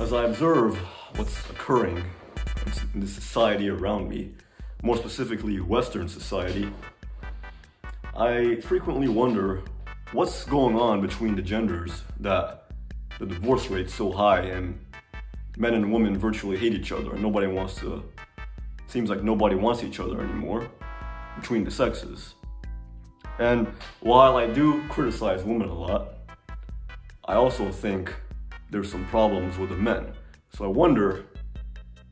As I observe what's occurring in the society around me, more specifically Western society, I frequently wonder what's going on between the genders that the divorce rate's so high and men and women virtually hate each other and nobody wants to seems like nobody wants each other anymore between the sexes. And while I do criticize women a lot, I also think there's some problems with the men. So I wonder,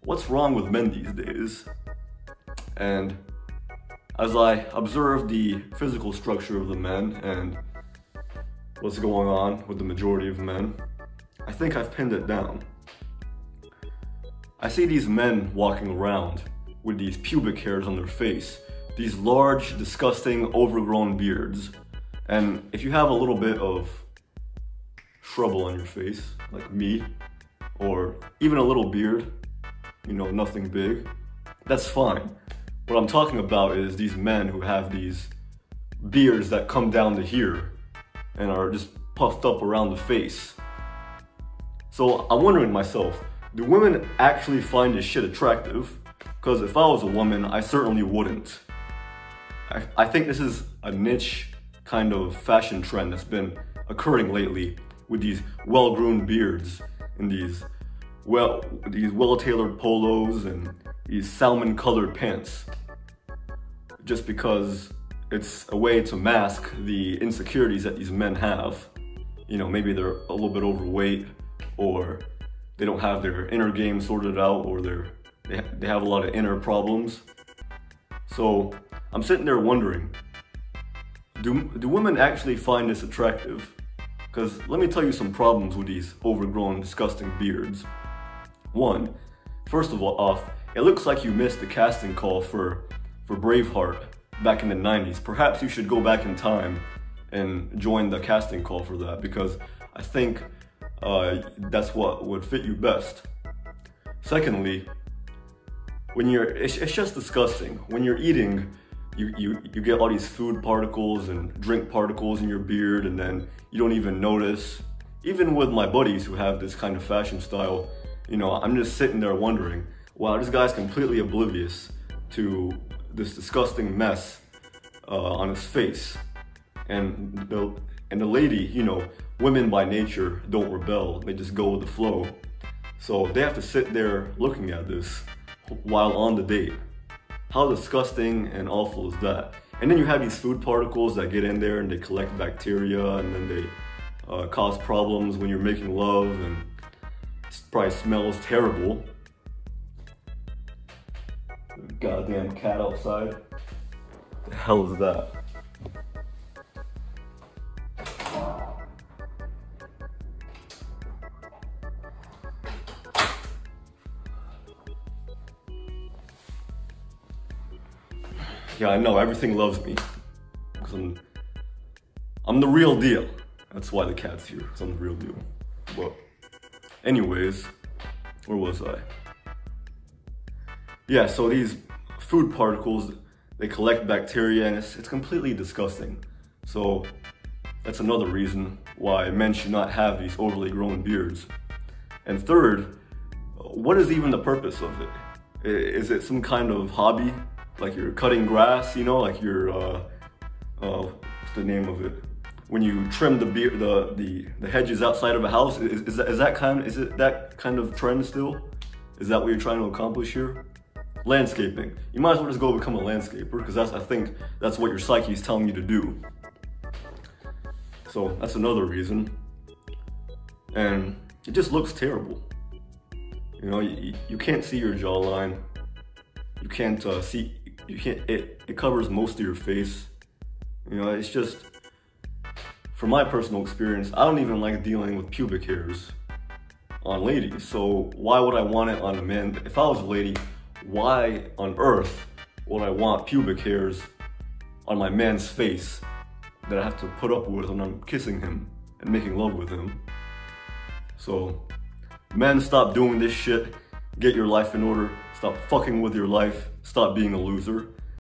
what's wrong with men these days? And as I observe the physical structure of the men and what's going on with the majority of men, I think I've pinned it down. I see these men walking around with these pubic hairs on their face, these large, disgusting, overgrown beards. And if you have a little bit of trouble on your face, like me, or even a little beard, you know, nothing big, that's fine. What I'm talking about is these men who have these beards that come down to here and are just puffed up around the face. So I'm wondering myself, do women actually find this shit attractive? Because if I was a woman, I certainly wouldn't. I, I think this is a niche kind of fashion trend that's been occurring lately with these well-groomed beards and these well these well-tailored polos and these salmon-colored pants. Just because it's a way to mask the insecurities that these men have. You know, maybe they're a little bit overweight or they don't have their inner game sorted out or they're they, they have a lot of inner problems. So I'm sitting there wondering, do, do women actually find this attractive? Because let me tell you some problems with these overgrown, disgusting beards. One, first of all, off, it looks like you missed the casting call for, for Braveheart back in the 90s. Perhaps you should go back in time and join the casting call for that because I think uh, that's what would fit you best. Secondly, when you're, it's, it's just disgusting. When you're eating, you, you, you get all these food particles and drink particles in your beard and then you don't even notice. Even with my buddies who have this kind of fashion style, you know, I'm just sitting there wondering, wow, this guy's completely oblivious to this disgusting mess uh, on his face. And the, and the lady, you know, women by nature don't rebel, they just go with the flow. So they have to sit there looking at this while on the date. How disgusting and awful is that? And then you have these food particles that get in there and they collect bacteria and then they uh, cause problems when you're making love and it probably smells terrible. Goddamn cat outside. The hell is that? Yeah, I know, everything loves me. Because I'm, I'm the real deal. That's why the cat's here, because I'm the real deal. But, anyways, where was I? Yeah, so these food particles, they collect bacteria and it's, it's completely disgusting. So, that's another reason why men should not have these overly grown beards. And third, what is even the purpose of it? Is it some kind of hobby like you're cutting grass, you know, like you're, uh, uh, what's the name of it? When you trim the beer, the, the, the hedges outside of a house, is, is, that, is that kind, is it that kind of trend still? Is that what you're trying to accomplish here? Landscaping. You might as well just go become a landscaper because that's, I think, that's what your psyche is telling you to do. So that's another reason. And it just looks terrible. You know, you, you can't see your jawline. You can't uh, see you can't, it, it covers most of your face. You know, it's just, from my personal experience, I don't even like dealing with pubic hairs on ladies. So why would I want it on a man? If I was a lady, why on earth would I want pubic hairs on my man's face that I have to put up with when I'm kissing him and making love with him? So, men, stop doing this shit. Get your life in order. Stop fucking with your life. Stop being a loser.